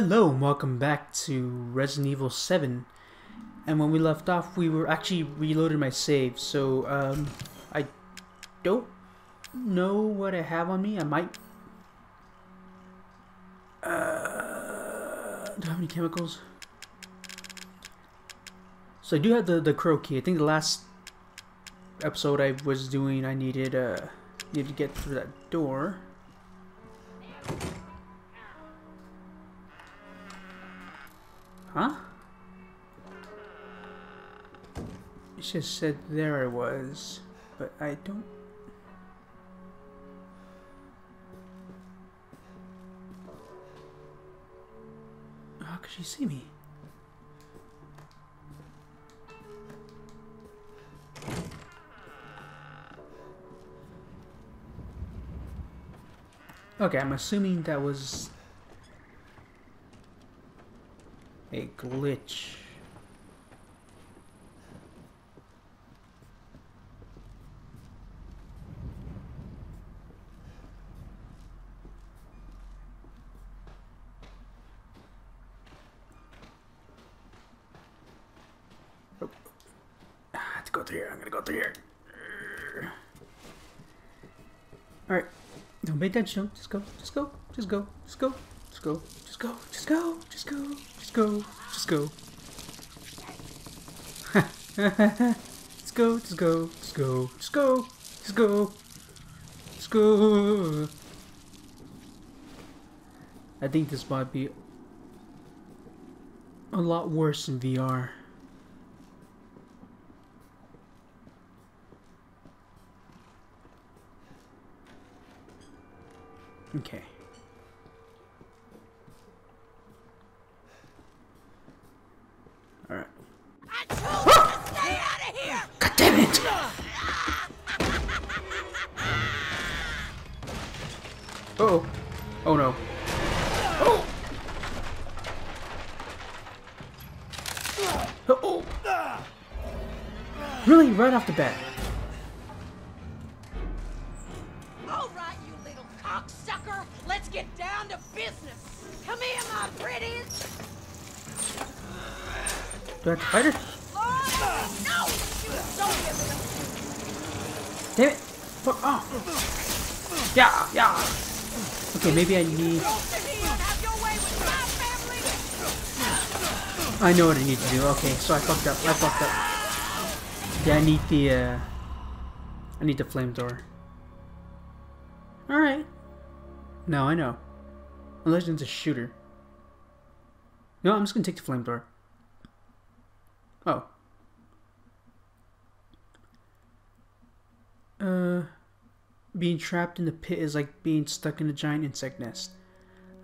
Hello and welcome back to Resident Evil 7. And when we left off, we were actually reloading my save, so um, I don't know what I have on me. I might. Uh, do I have any chemicals? So I do have the the crow key. I think the last episode I was doing, I needed uh needed to get through that door. Huh? It just said there I was, but I don't. How could she see me? Okay, I'm assuming that was a glitch. Oh. Have to go through here. I'm gonna go through here. Alright. Don't pay attention. Just go. Just go. Just go. Just go. Just go. Just go. Just go. Just go. Just go. Just go. Just go. Just go. Just go. Just go. Just go. Just go. I think this might be a lot worse in VR. Okay. Alright. I told you to stay out of here! God damn it! Uh oh. Oh no. Oh! Oh! Really? Right off the bat? All right, you little cocksucker. Let's get down to business. Come here, my pretties. Do I have to fight her? Oh, no! You so little. Damn it! Fuck off! Yeah, yeah! Okay, maybe I need... I know what I need to do. Okay, so I fucked up. I fucked up. Yeah, I need the, uh... I need the flamethrower. Alright. No, I know. Unless it's a shooter. No, I'm just gonna take the flamethrower. Oh. Uh... Being trapped in the pit is like being stuck in a giant insect nest.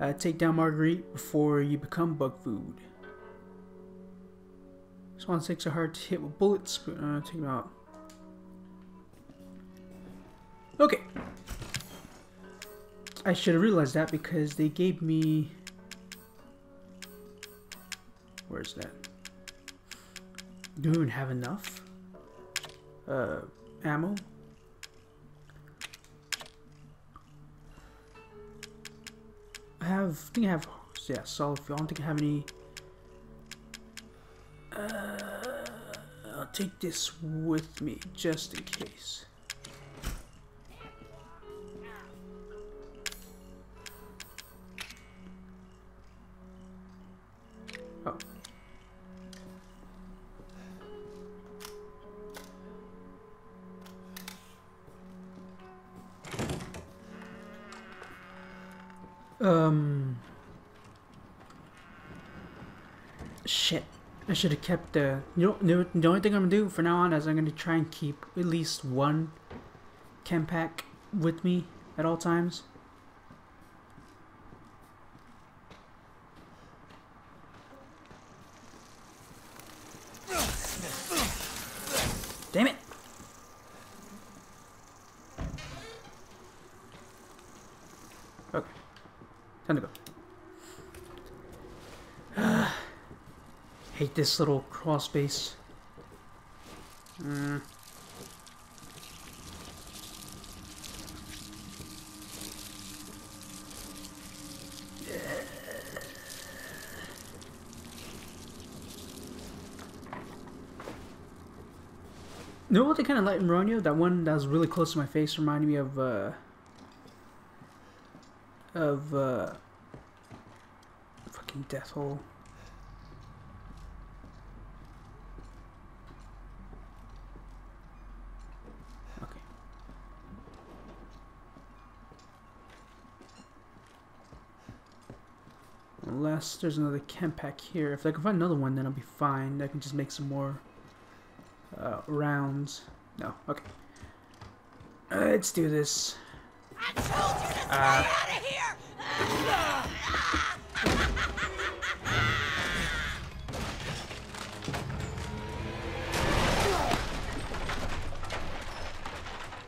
Uh, take down Marguerite before you become bug food. Swan sticks are hard to hit with bullets, but uh, take them out. Okay. I should have realized that because they gave me. Where's that? Do we even have enough? Uh, ammo? I have. I think I have. Yeah, fuel. I don't think I have any. Uh, I'll take this with me just in case. Um. Shit. I should have kept the. You know, the only thing I'm gonna do for now on is I'm gonna try and keep at least one chem pack with me at all times. this little cross space. Mm. You know what they kind of light in Ronyo? That one that was really close to my face reminded me of, uh, of, uh, fucking Death Hole. Unless there's another chem pack here. If I can find another one, then I'll be fine. I can just make some more uh, rounds. No, okay. Uh, let's do this. I told you to stay Uh. out of here!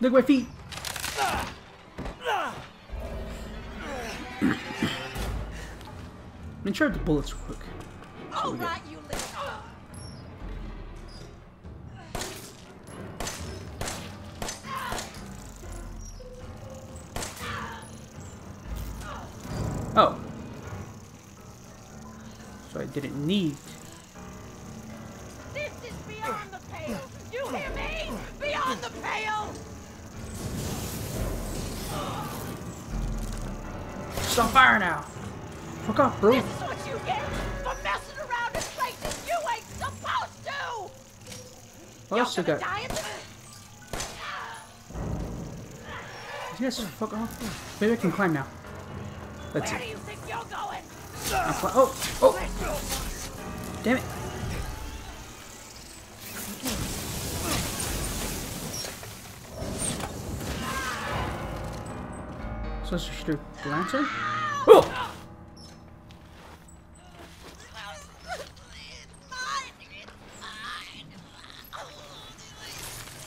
Look at my feet. Make sure the bullets quick. All right, you little... Oh. So I didn't need. This is beyond the pale! You hear me? Beyond the pale! Stop fire now. Fuck off, bro. This I also Y'all got. Yes, fuck off. Maybe I can climb now. That's Where do you think you're going? Oh, oh, damn it. So I should shoot the lantern? Oh!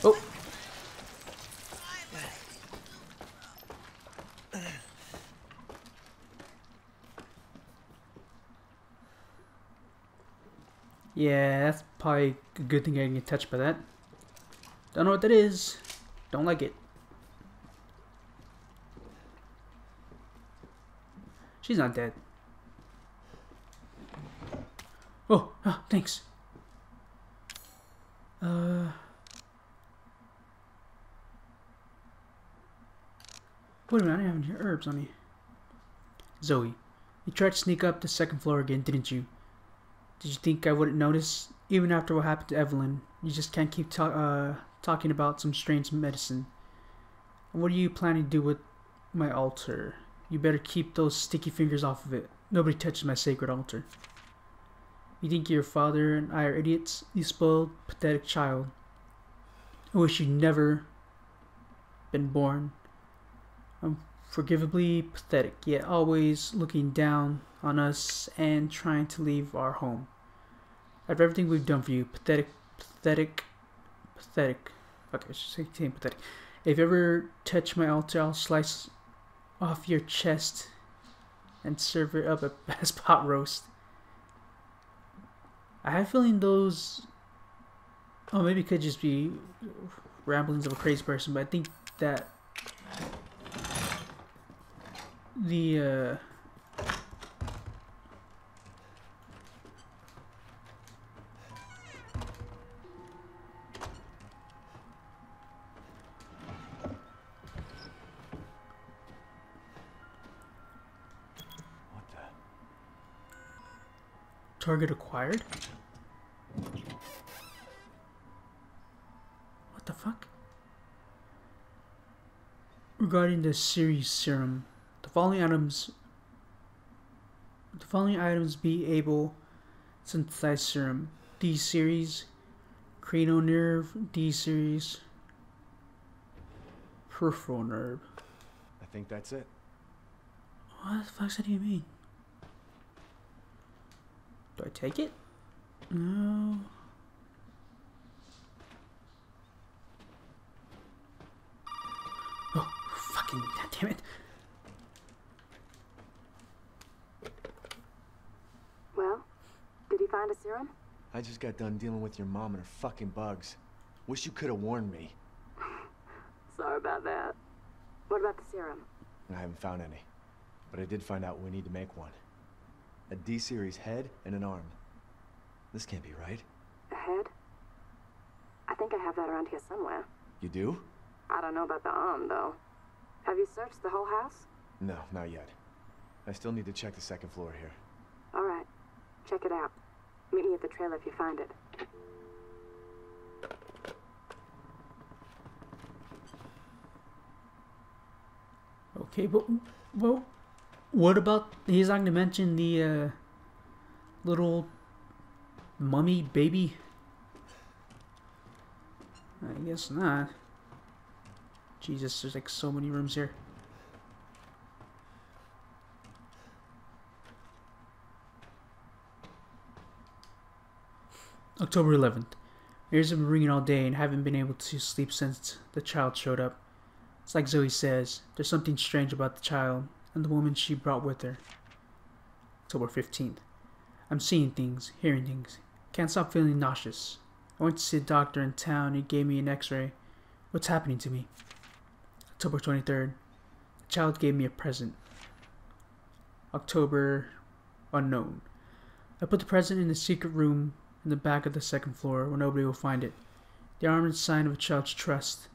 Oh! Yeah, that's probably a good thing I didn't get touched by that. Don't know what that is. Don't like it. She's not dead. Oh, ah, thanks. Uh. Wait a minute, I don't have any herbs on me. Zoe, you tried to sneak up the second floor again, didn't you? Did you think I wouldn't notice? Even after what happened to Evelyn, you just can't keep ta- uh, talking about some strange medicine. What are you planning to do with my altar? You better keep those sticky fingers off of it. Nobody touches my sacred altar. You think your father and I are idiots? You spoiled, pathetic child. I wish you'd never been born. Unforgivably pathetic, yet always looking down on us and trying to leave our home. After everything we've done for you, pathetic, pathetic, pathetic. Okay, I should say saying pathetic. If you ever touch my altar, I'll slice off your chest and serve it up as pot roast. I have a feeling those. Oh, maybe it could just be ramblings of a crazy person, but I think that the uh, target acquired. What the fuck? Regarding the series serum, the following items the following items be able to synthesize serum. D series, cranial nerve, D series, peripheral nerve. I think that's it. What the fuck that even mean? Do I take it? No. Oh, fucking god damn it. Well, did he find a serum? I just got done dealing with your mom and her fucking bugs. Wish you could have warned me. Sorry about that. What about the serum? I haven't found any. But I did find out we need to make one. A D-series head and an arm. This can't be right. A head? I think I have that around here somewhere. You do? I don't know about the arm, though. Have you searched the whole house? No, not yet. I still need to check the second floor here. All right. Check it out. Meet me at the trailer if you find it. Okay, but well, what about? He's not gonna mention the uh, little mummy baby. I guess not. Jesus, there's like so many rooms here. October 11th. Ears have been ringing all day and haven't been able to sleep since the child showed up. It's like Zoe says, there's something strange about the child and the woman she brought with her. October 15th. I'm seeing things, hearing things. Can't stop feeling nauseous. I went to see a doctor in town. He gave me an x ray. What's happening to me? October 23rd. The child gave me a present. October unknown. I put the present in the secret room in the back of the second floor where nobody will find it. The arm is a sign of a child's trust.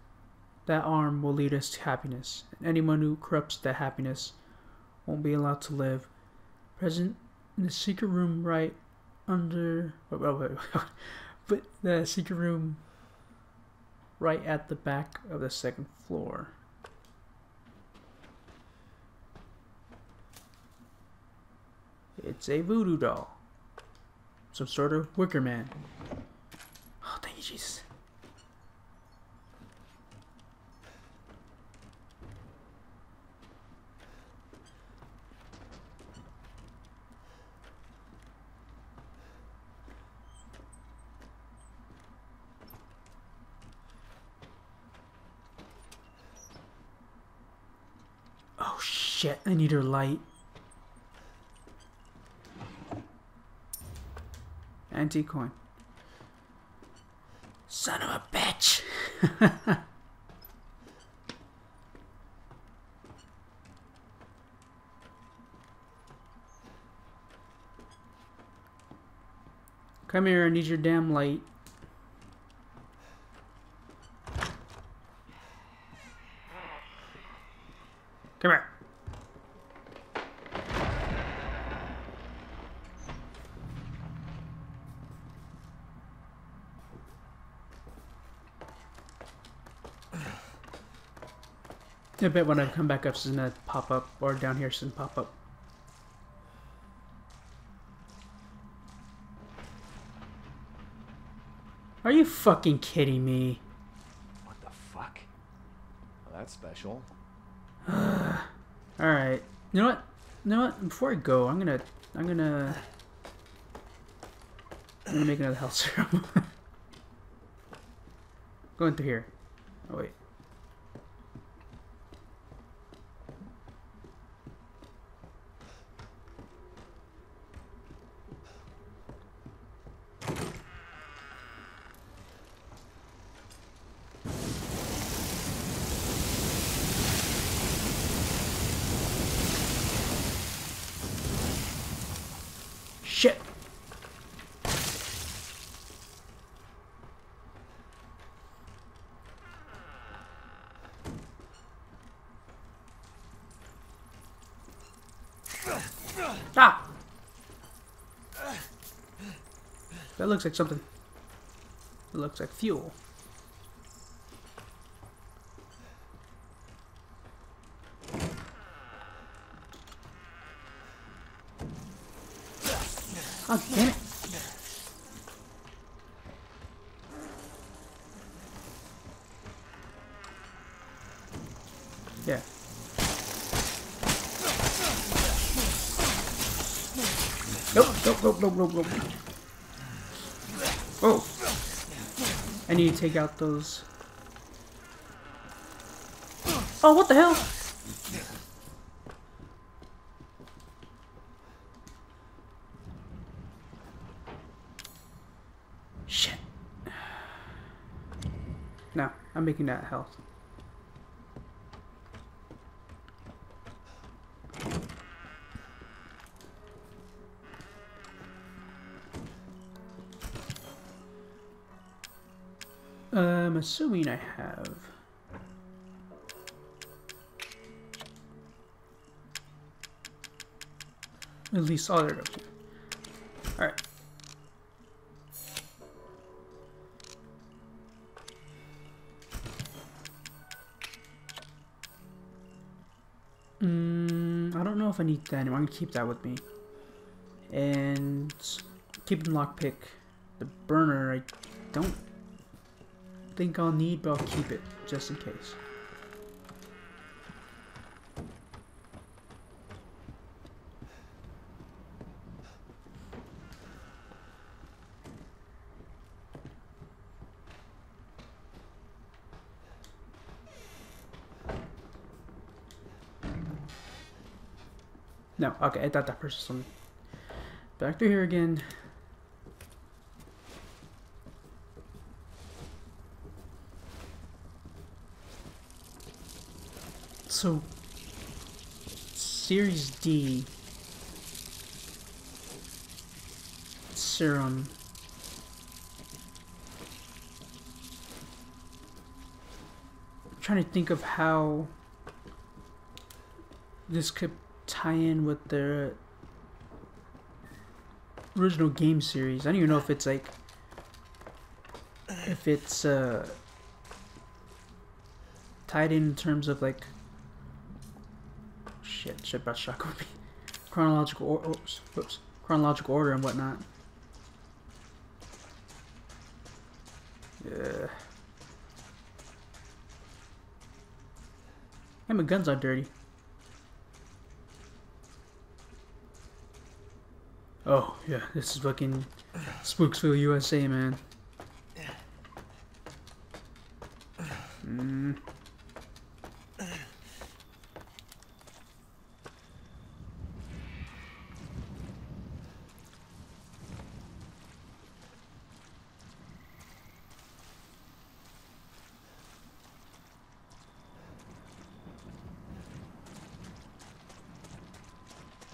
That arm will lead us to happiness, and anyone who corrupts that happiness won't be allowed to live. Present in the secret room right under. Wait, wait, wait, wait. but the secret room right at the back of the second floor. It's a voodoo doll. Some sort of wicker man. Oh, thank you, Jesus. Oh shit, I need her light. Antique coin. Son of a bitch! Come here, I need your damn light. Come here. I bet when I come back up, it's gonna pop up, or down here, it's gonna pop up. Are you fucking kidding me? What the fuck? Well, that's special. Alright. You know what? You know what? Before I go, I'm gonna... I'm gonna... I'm gonna make another health serum. Going through here. Oh, wait. Shit! Ah! That looks like something. It looks like fuel. God damn it. Yeah. Nope, nope, nope. Oh. I need to take out those. Oh, what the hell? Shit. No, I'm making that health. I'm assuming I have. At least all there goes. Alright. Mm, I don't know if I need that anymore. I'm gonna keep that with me. And keeping lockpick. The burner, I don't think I'll need, but I'll keep it just in case. No, okay, I thought that person. Back to here again. So, Series D serum. I'm trying to think of how this could tie in with the original game series. I don't even know if it's like if it's uh tied in, in terms of like shit shit about would be chronological or oops, oops chronological order and whatnot. Yeah. And my guns are dirty. Oh, yeah, this is fucking Spooksville, USA, man. Mm.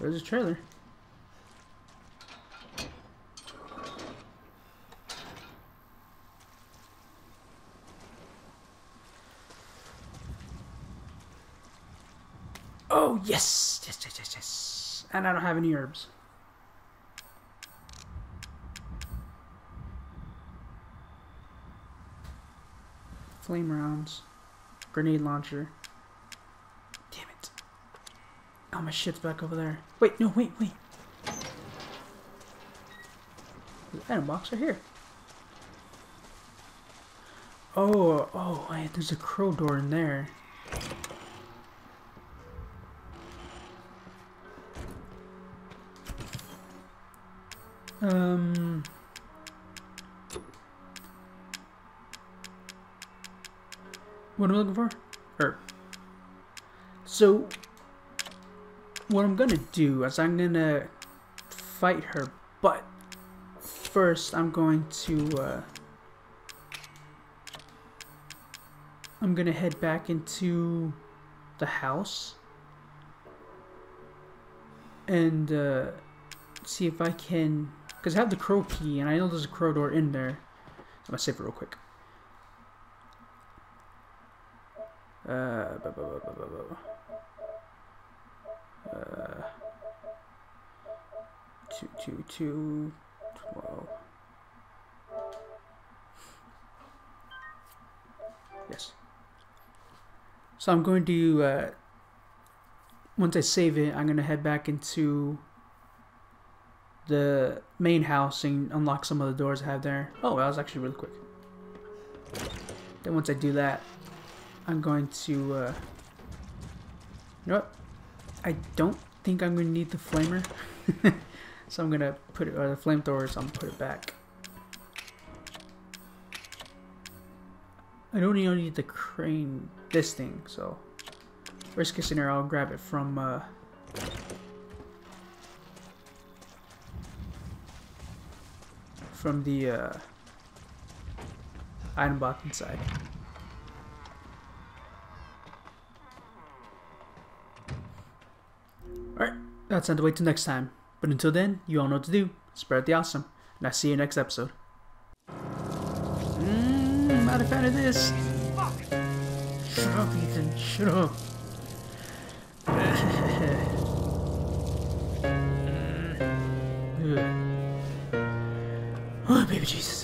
There's a trailer. Oh, yes! Yes, yes, yes, yes. And I don't have any herbs. Flame rounds. Grenade launcher. Damn it. Oh, my shit's back over there. Wait, no, wait, wait. The item box right here. Oh, oh, there's a crow door in there. Um. What am I looking for? Herb. So, what I'm gonna do is I'm gonna fight her, but first I'm going to, uh, I'm gonna head back into the house and, uh, see if I can because I have the crow key, and I know there's a crow door in there. I'm gonna save it real quick. Uh, bu- bu- bu. Uh, two, two, two, twelve. Yes. So I'm going to, uh, once I save it, I'm gonna head back into the main house and unlock some of the doors I have there. Oh, that was actually really quick. Then once I do that, I'm going to, uh, you know what? I don't think I'm going to need the flamer. so I'm going to put it, or the flamethrower, so I'm going to put it back. I don't even need the crane, this thing, so worst case scenario, I'll grab it from, uh, from the uh, item box inside. That's not the way to next time. But until then, you all know what to do. Spread the awesome. And I'll see you next episode. Mmm, not a fan of this. Shut up, Ethan. Shut up. oh, baby Jesus.